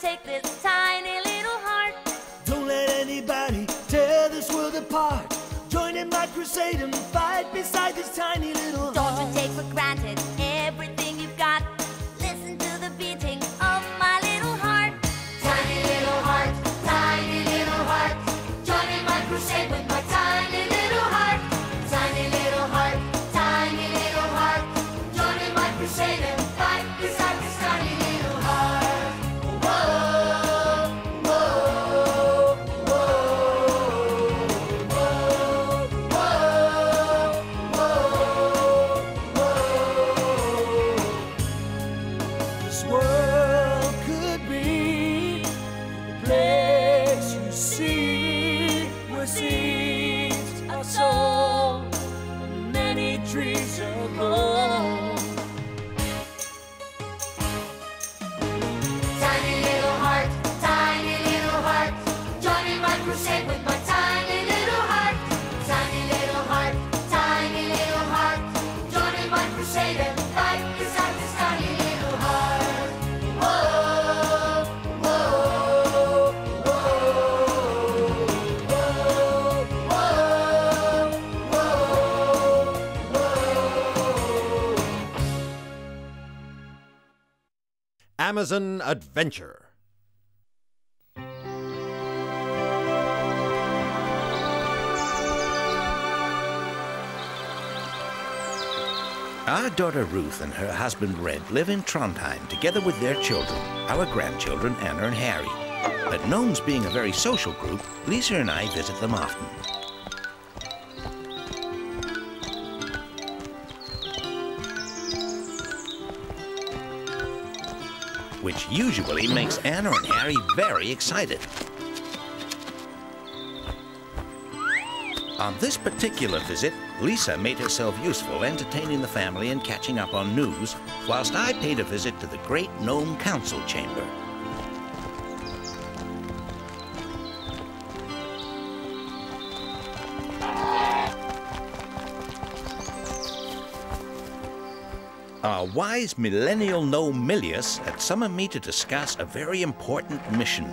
take this tiny little heart? Don't let anybody tear this world apart. Join in my crusade and fight beside this tiny little Don't heart. you take for granted Amazon Adventure. Our daughter Ruth and her husband Red live in Trondheim together with their children, our grandchildren Anna and Harry. But Gnomes being a very social group, Lisa and I visit them often. Which usually makes Anna and Harry very excited. On this particular visit, Lisa made herself useful entertaining the family and catching up on news, whilst I paid a visit to the Great Gnome Council Chamber. Wise millennial gnome Millius had summoned me to discuss a very important mission.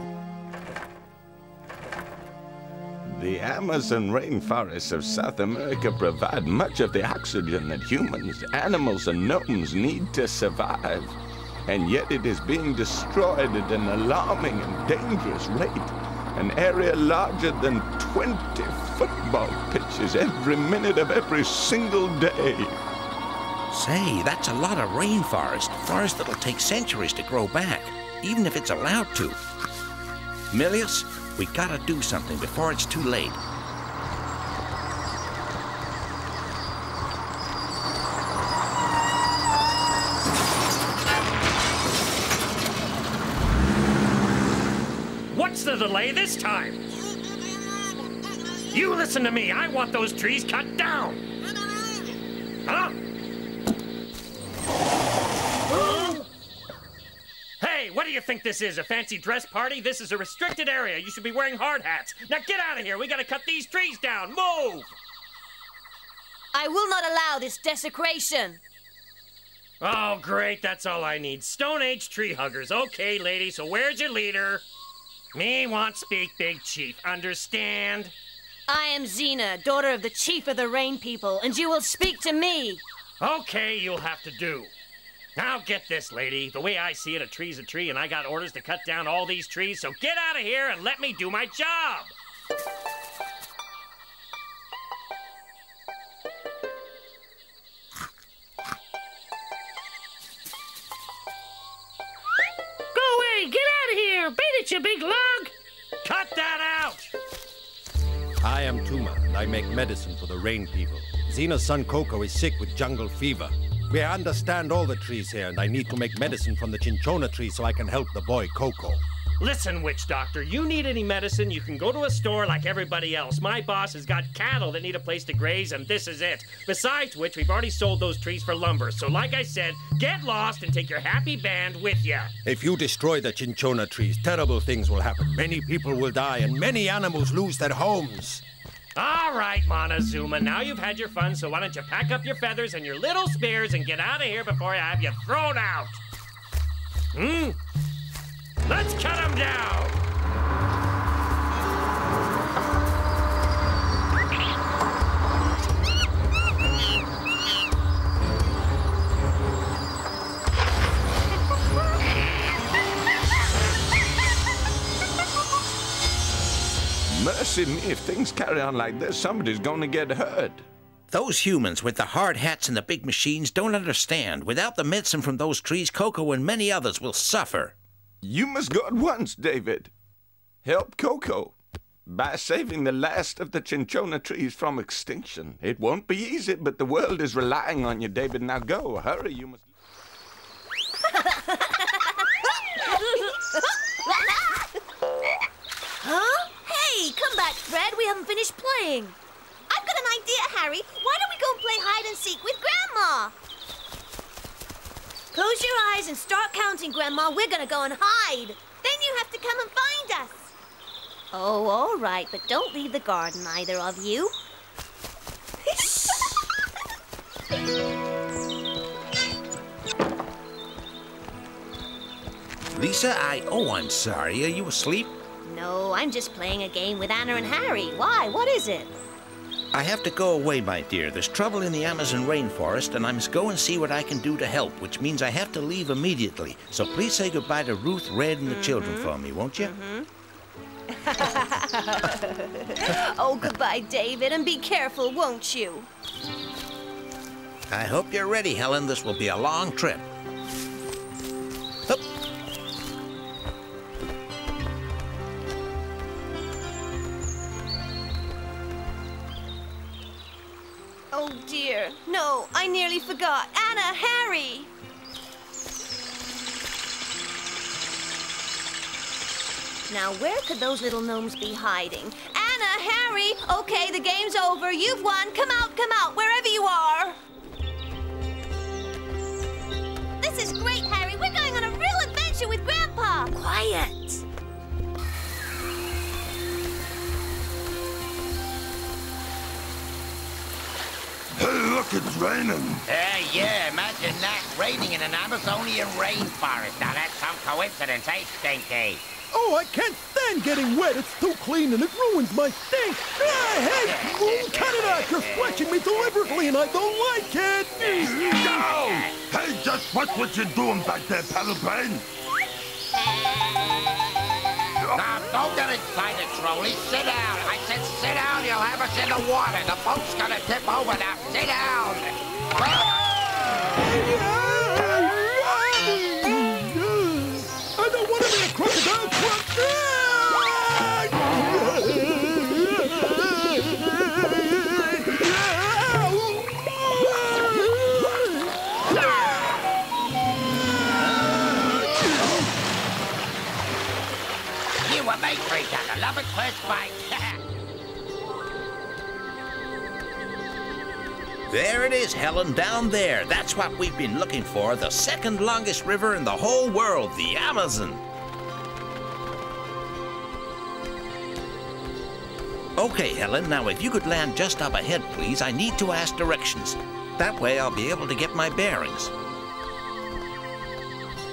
The Amazon rainforests of South America provide much of the oxygen that humans, animals, and gnomes need to survive. And yet it is being destroyed at an alarming and dangerous rate. An area larger than 20 football pitches every minute of every single day. Say, that's a lot of rainforest, forest that'll take centuries to grow back, even if it's allowed to. Millius, we gotta do something before it's too late. What's the delay this time? You listen to me. I want those trees cut down. Huh? Hey, what do you think this is? A fancy dress party? This is a restricted area. You should be wearing hard hats. Now get out of here. We gotta cut these trees down. Move! I will not allow this desecration. Oh, great. That's all I need. Stone Age tree huggers. Okay, lady, so where's your leader? Me want speak big chief. Understand? I am Zeena, daughter of the chief of the Rain People, and you will speak to me. Okay, you'll have to do. Now get this, lady. The way I see it, a tree's a tree, and I got orders to cut down all these trees, so get out of here and let me do my job. Go away! Get out of here! Beat it, you big log! Cut that out! I am Tuma, and I make medicine for the rain people. Zeena's son Coco is sick with jungle fever. We understand all the trees here, and I need to make medicine from the cinchona tree so I can help the boy Coco. Listen, witch doctor, you need any medicine, you can go to a store like everybody else. My boss has got cattle that need a place to graze, and this is it. Besides which, we've already sold those trees for lumber. So, like I said, get lost and take your happy band with you. If you destroy the cinchona trees, terrible things will happen. Many people will die, and many animals lose their homes. All right, Montezuma, now you've had your fun, so why don't you pack up your feathers and your little spears and get out of here before I have you thrown out? Hmm? Let's cut him down! Mercy me, if things carry on like this, somebody's going to get hurt. Those humans with the hard hats and the big machines don't understand. Without the medicine from those trees, Coco and many others will suffer. You must go at once, David. Help Coco by saving the last of the cinchona trees from extinction. It won't be easy, but the world is relying on you, David. Now go, hurry. You must. Huh? Hey, come back, Fred. We haven't finished playing. I've got an idea, Harry. Why don't we go and play hide and seek with Grandma? Close your eyes and start counting, Grandma. We're gonna go and hide. Then you have to come and find us. Oh, all right, but don't leave the garden, either of you. Lisa, I. Oh, I'm sorry. Are you asleep? No, I'm just playing a game with Anna and Harry. Why? What is it? I have to go away, my dear. There's trouble in the Amazon rainforest, and I must go and see what I can do to help, which means I have to leave immediately. So please say goodbye to Ruth, Red, and the children mm-hmm. for me, won't you? Mm-hmm. Oh, goodbye, David, and be careful, won't you? I hope you're ready, Helen. This will be a long trip. Oh, dear. No, I nearly forgot. Anna, Harry! Now, where could those little gnomes be hiding? Anna, Harry! Okay, the game's over. You've won. Come out, come out, wherever you are. This is great, Harry. We're going on a real adventure with Grandpa. Quiet! Look, it's raining. Hey, yeah, imagine that. Raining in an Amazonian rainforest. Now, that's some coincidence, eh, Stinky? Oh, I can't stand getting wet. It's too clean and it ruins my stink. Hey, ooh, cut it out. You're splashing me deliberately and I don't like it. Go! Hey, just watch what you're doing back there, Paddlebrain. Now, don't get excited, Trolley. Sit down. I said sit down. You'll have us in the water. The boat's gonna tip over now. Sit down. I don't want to be a crocodile. First bite. There it is, Helen, down there. That's what we've been looking for. The second longest river in the whole world, the Amazon. Okay, Helen, now if you could land just up ahead, please, I need to ask directions. That way I'll be able to get my bearings.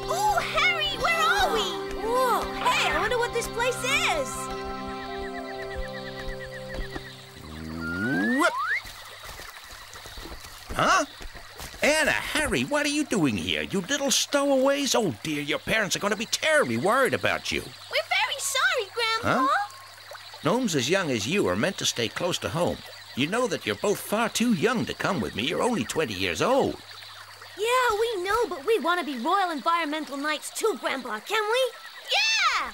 Ooh, Harry, where are we? Whoa, hey, I wonder what this place is. Huh? Anna, Harry, what are you doing here? You little stowaways? Oh, dear, your parents are going to be terribly worried about you. We're very sorry, Grandpa. Huh? Gnomes as young as you are meant to stay close to home. You know that you're both far too young to come with me. You're only 20 years old. Yeah, we know, but we want to be Royal Environmental Knights too, Grandpa, can we? Yeah!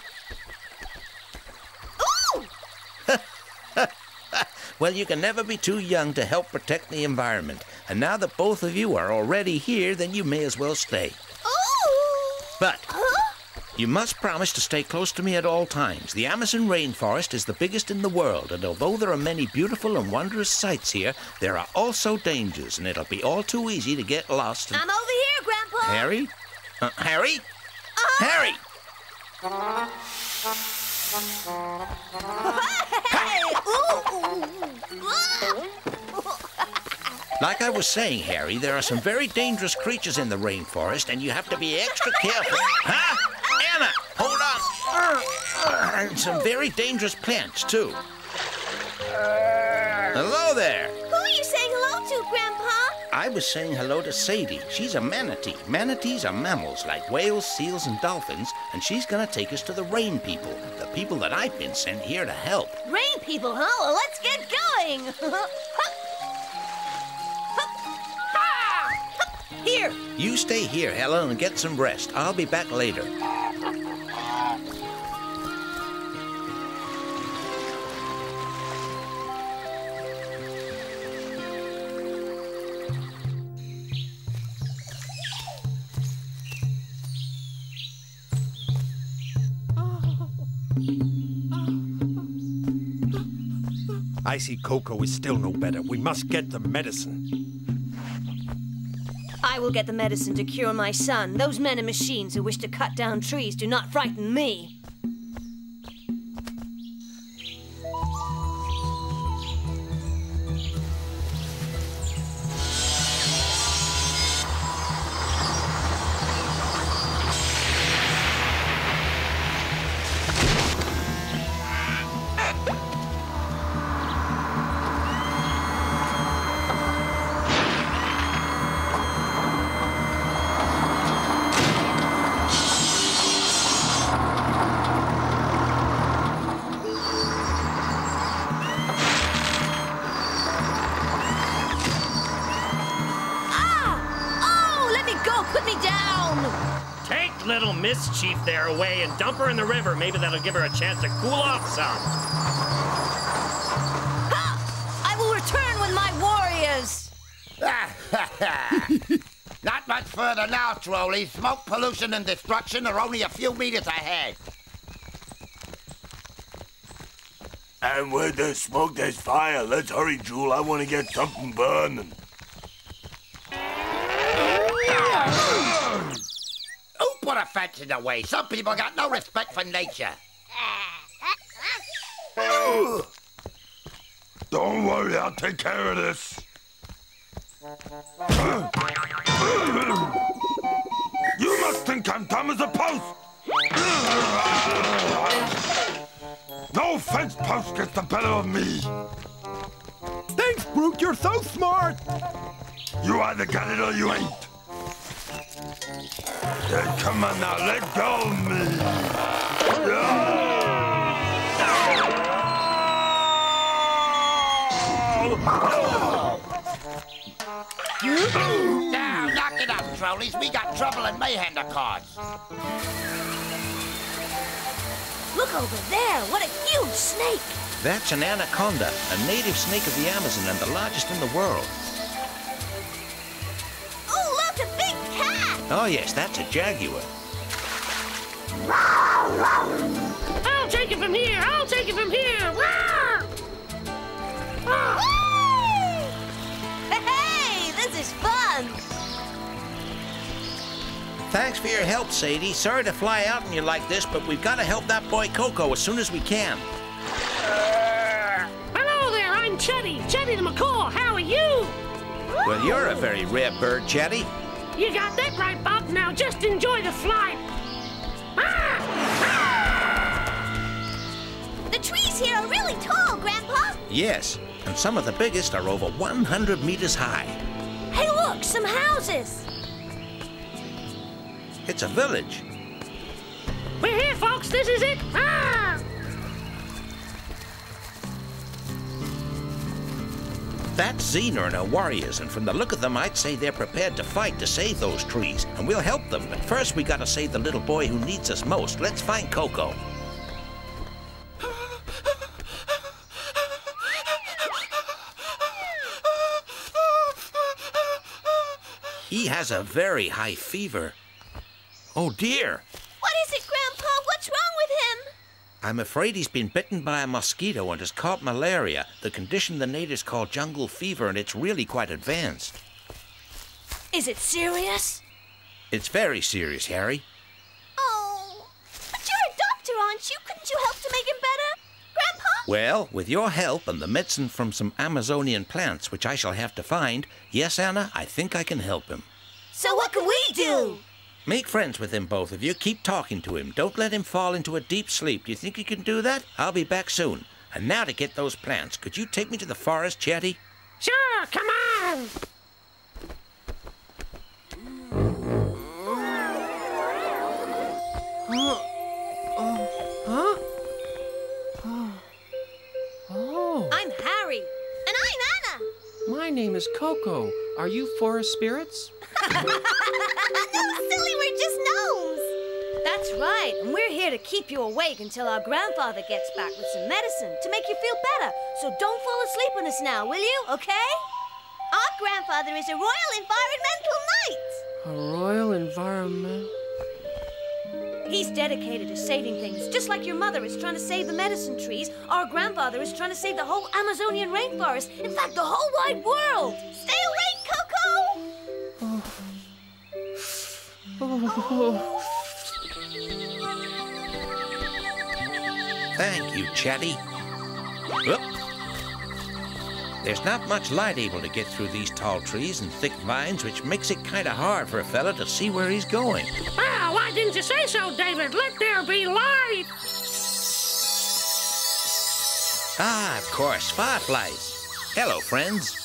Ooh! Well, you can never be too young to help protect the environment. And now that both of you are already here, then you may as well stay. Ooh! But you must promise to stay close to me at all times. The Amazon rainforest is the biggest in the world, and although there are many beautiful and wondrous sights here, there are also dangers, and it'll be all too easy to get lost. I'm over here, Grandpa. Harry? Uh, Harry? Uh-huh. Harry! Hey! Ooh! ooh. Like I was saying, Harry, there are some very dangerous creatures in the rainforest, and you have to be extra careful. Huh? Anna, hold on. And some very dangerous plants, too. Hello there. Who are you saying hello to, Grandpa? I was saying hello to Sadie. She's a manatee. Manatees are mammals like whales, seals, and dolphins, and she's gonna take us to the rain people, the people that I've been sent here to help. Rain people, huh? Well, let's get going. Here. You stay here, Helen, and get some rest. I'll be back later. I see Coco is still no better. We must get the medicine. I will get the medicine to cure my son. Those men and machines who wish to cut down trees do not frighten me. Little mischief there away and dump her in the river. Maybe that'll give her a chance to cool off some. Ha! I will return with my warriors. Not much further now, Trolley. Smoke, pollution, and destruction are only a few meters ahead. And where there's smoke, there's fire. Let's hurry, Drool. I want to get something burning. Put a fence in the way? Some people got no respect for nature. Don't worry, I'll take care of this. You must think I'm dumb as a post. No fence post gets the better of me. Thanks, Brute. You're so smart. You either got it or you ain't. Yeah, come on now, let go of me. Now, knock it up, Trolleys. We got trouble in mayhem to cause. Look over there. What a huge snake. That's an anaconda, a native snake of the Amazon and the largest in the world. Oh, yes, that's a jaguar. I'll take it from here. I'll take it from here. Wah! Ah! Hey, this is fun. Thanks for your help, Sadie. Sorry to fly out on you like this, but we've got to help that boy Coco as soon as we can. Hello there. I'm Chatty. Chatty the macaw. How are you? Well, you're a very rare bird, Chatty. You got that right, Bob. Now just enjoy the flight. The trees here are really tall, Grandpa. Yes, and some of the biggest are over 100 meters high. Hey, look, some houses. It's a village. We're here, folks. This is it. Ah! That's Zeena and her warriors, and from the look of them, I'd say they're prepared to fight to save those trees, and we'll help them. But first, we gotta save the little boy who needs us most. Let's find Coco. He has a very high fever. Oh dear! I'm afraid he's been bitten by a mosquito and has caught malaria, the condition the natives call jungle fever, and it's really quite advanced. Is it serious? It's very serious, Harry. Oh, but you're a doctor, aren't you? Couldn't you help to make him better? Grandpa? Well, with your help and the medicine from some Amazonian plants, which I shall have to find, yes, Anna, I think I can help him. So what can we do? Make friends with him, both of you. Keep talking to him. Don't let him fall into a deep sleep. Do you think you can do that? I'll be back soon. And now to get those plants. Could you take me to the forest, Chatty? Sure, come on. My name is Coco. Are you forest spirits? no, silly, we're just gnomes. That's right, and we're here to keep you awake until our grandfather gets back with some medicine to make you feel better. So don't fall asleep on us now, will you? Okay? Our grandfather is a royal environmental knight. A royal environment. He's dedicated to saving things, just like your mother is trying to save the medicine trees. Our grandfather is trying to save the whole Amazonian rainforest. In fact, the whole wide world. Stay awake, Coco. Thank you, Chatty. Whoop. There's not much light able to get through these tall trees and thick vines, which makes it kind of hard for a fella to see where he's going. Ah, why didn't you say so, David? Let there be light. Ah, of course, fireflies. Hello, friends.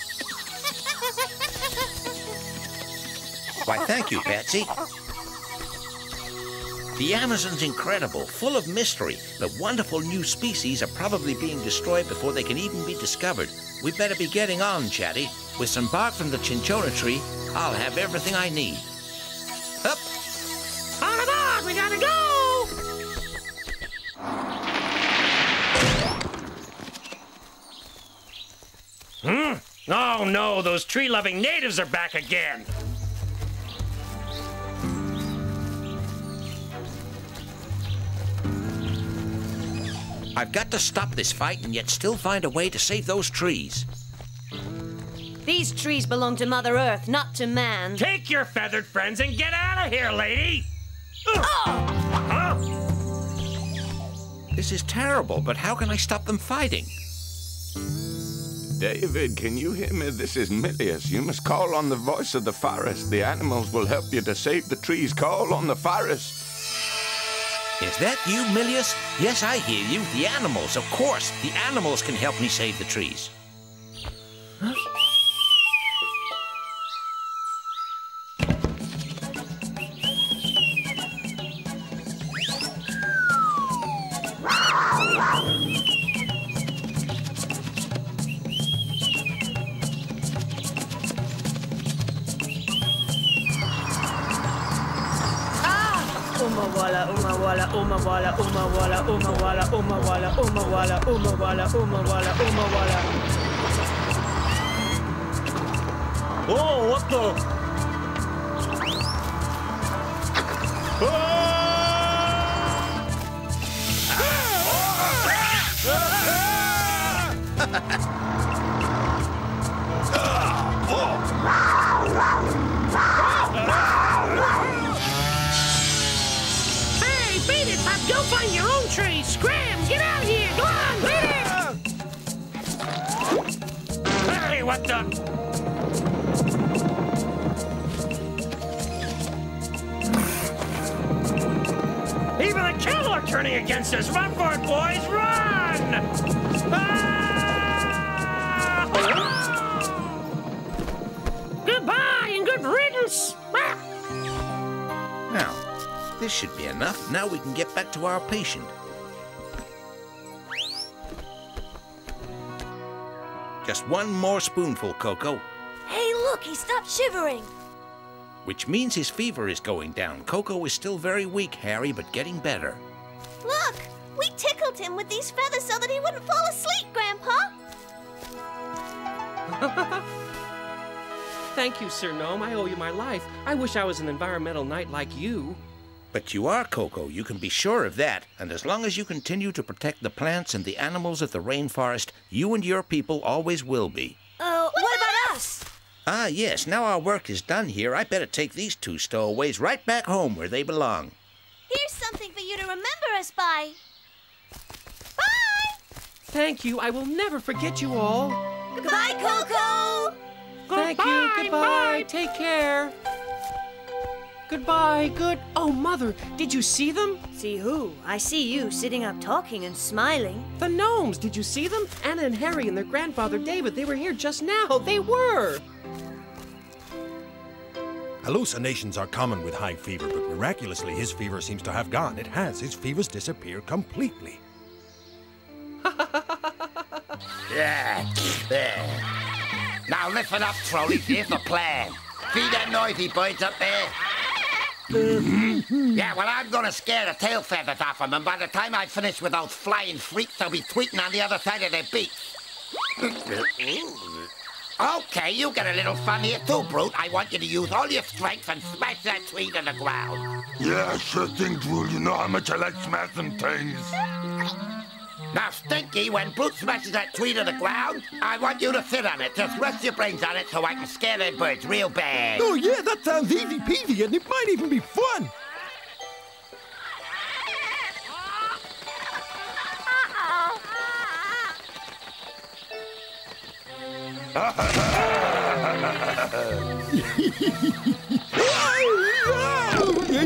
Why, thank you, Patsy. The Amazon's incredible, full of mystery, but wonderful new species are probably being destroyed before they can even be discovered. We better be getting on, Chatty. With some bark from the cinchona tree, I'll have everything I need. Up! On aboard, we gotta go. Hmm? Oh no, those tree loving natives are back again. I've got to stop this fight and yet still find a way to save those trees. These trees belong to Mother Earth, not to man. Take your feathered friends and get out of here, lady! Ugh. Huh? This is terrible, but how can I stop them fighting? David, can you hear me? This is Millius. You must call on the voice of the forest. The animals will help you to save the trees. Call on the forest. Is that you, Millius? Yes, I hear you. The animals, of course. The animals can help me save the trees. Uma Oh. Hey, beat it, Pop. Go find your own tree. Scram, get out of here. Go on, beat it. Hey, what the? The turning against us. Run for it, boys! Run! Ah! Goodbye and good riddance. Ah. Now, this should be enough. Now we can get back to our patient. Just one more spoonful, Coco, Hey, look, he stopped shivering. which means his fever is going down. Coco is still very weak, Harry, but getting better. Look, we tickled him with these feathers so that he wouldn't fall asleep, Grandpa. Thank you, Sir Gnome. I owe you my life. I wish I was an environmental knight like you. But you are, Coco. You can be sure of that. And as long as you continue to protect the plants and the animals of the rainforest, you and your people always will be. Uh, what about us? Ah, yes, now our work is done here. I better take these two stowaways right back home where they belong. Here's something for you to remember us by. Bye! thank you. I will never forget you all. Goodbye, Coco! Thank you. Goodbye, Goodbye. bye. Take care. Goodbye. Good. Oh, Mother, did you see them? See who? I see you sitting up talking and smiling. The gnomes. Did you see them? Anna and Harry and their grandfather David. They were here just now. They were. Hallucinations are common with high fever, but miraculously his fever seems to have gone. It has. His fever's disappeared completely. Yeah, there. Now listen up, trolleys. Here's the plan. See that noisy birds up there? Mm-hmm. yeah, well, I'm gonna scare the tail feathers off them, and by the time I finish with those flying freaks, they'll be tweeting on the other side of their beaks. okay, you get a little fun here too, Brute. I want you to use all your strength and smash that tree to the ground. Yeah, sure thing, Drool. You know how much I like smashing things. Now, Stinky, when Brute smashes that tree to the ground, I want you to sit on it. Just rest your brains on it so I can scare them birds real bad. Oh, yeah, that sounds easy peasy, and it might even be fun.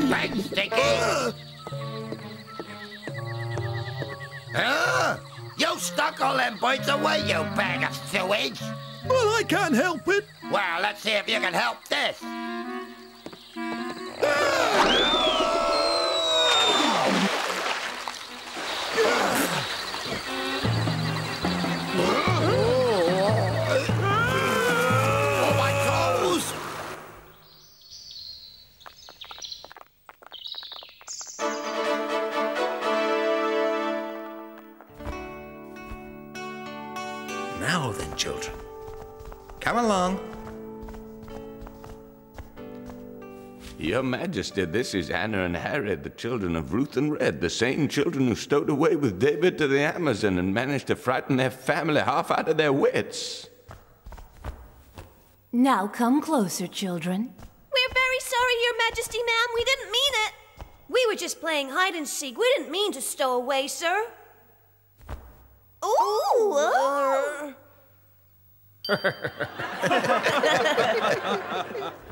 Thanks, Stinky. Uh, Stuck all them birds away, you bag of sewage. Well, I can't help it. Well, let's see if you can help this. Ah! Your Majesty, this is Anna and Harry, the children of Ruth and Red, the same children who stowed away with David to the Amazon and managed to frighten their family half out of their wits. Now come closer, children. We're very sorry, Your Majesty, ma'am. We didn't mean it. We were just playing hide and seek. We didn't mean to stow away, sir. Ooh! uh.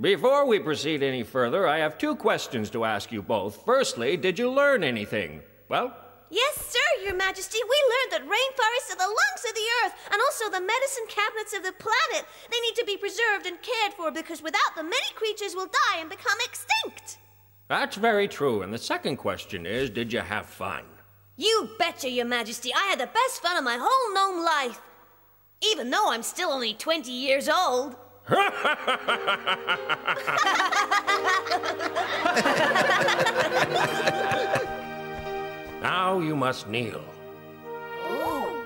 Before we proceed any further, I have two questions to ask you both. Firstly, did you learn anything? Well, Yes, sir, Your Majesty. We learned that rainforests are the lungs of the earth and also the medicine cabinets of the planet. They need to be preserved and cared for because without them, many creatures will die and become extinct. that's very true. And the second question is, did you have fun? You betcha, Your Majesty. I had the best fun of my whole gnome life. Even though I'm still only 20 years old. Now you must kneel. Oh.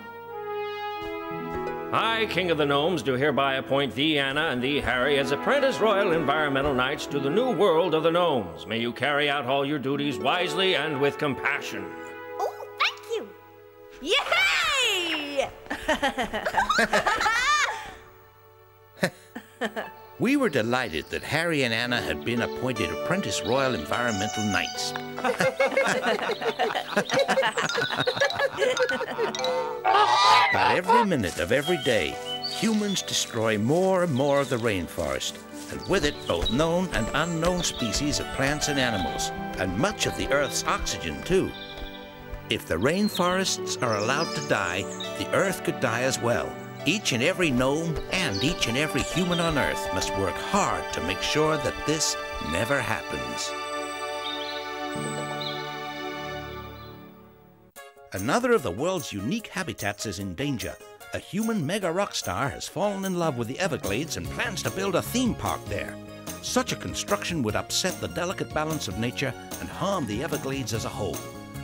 I, King of the Gnomes, do hereby appoint thee, Anna, and thee, Harry, as apprentice royal environmental knights to the new world of the gnomes. May you carry out all your duties wisely and with compassion. Oh, thank you. Yay! We were delighted that Harry and Anna had been appointed Apprentice Royal Environmental Knights. but every minute of every day, humans destroy more and more of the rainforest, and with it both known and unknown species of plants and animals, and much of the Earth's oxygen, too. If the rainforests are allowed to die, the Earth could die as well. Each and every gnome and each and every human on Earth must work hard to make sure that this never happens. Another of the world's unique habitats is in danger. A human mega rock star has fallen in love with the Everglades and plans to build a theme park there. Such a construction would upset the delicate balance of nature and harm the Everglades as a whole.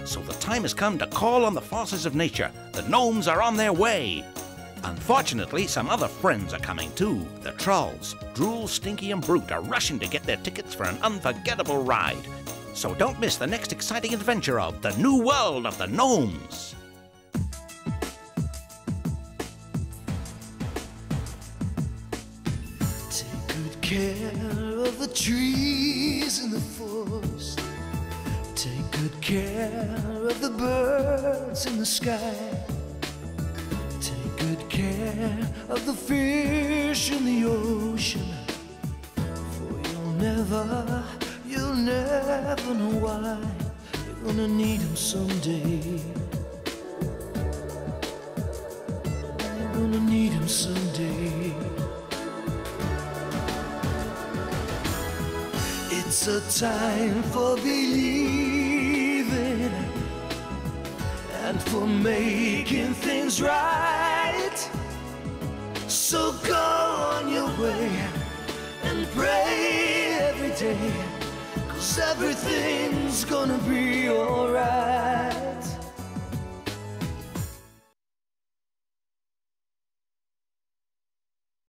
So the time has come to call on the forces of nature. The gnomes are on their way. Unfortunately, some other friends are coming too. The trolls, Drool, Stinky, and Brute are rushing to get their tickets for an unforgettable ride. So don't miss the next exciting adventure of the new world of the gnomes. Take good care of the trees in the forest. Take good care of the birds in the sky. Of the fish in the ocean. For you'll never, you'll never know why you're gonna need him someday. You're gonna need him someday. It's a time for believing and for making things right. So go on your way and pray every day, cause everything's gonna be alright.